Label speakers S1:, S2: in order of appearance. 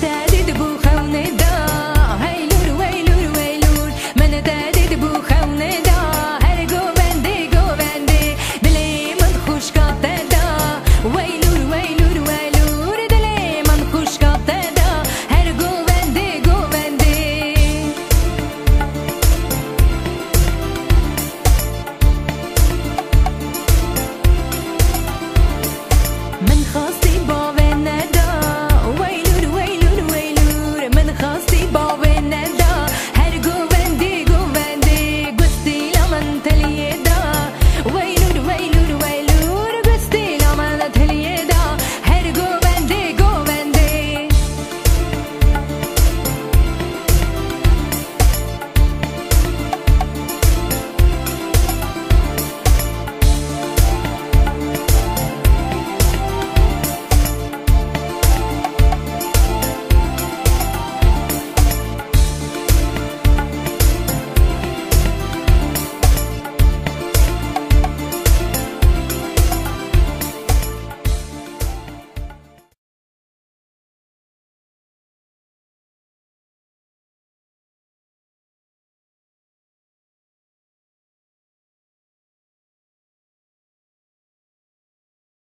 S1: that it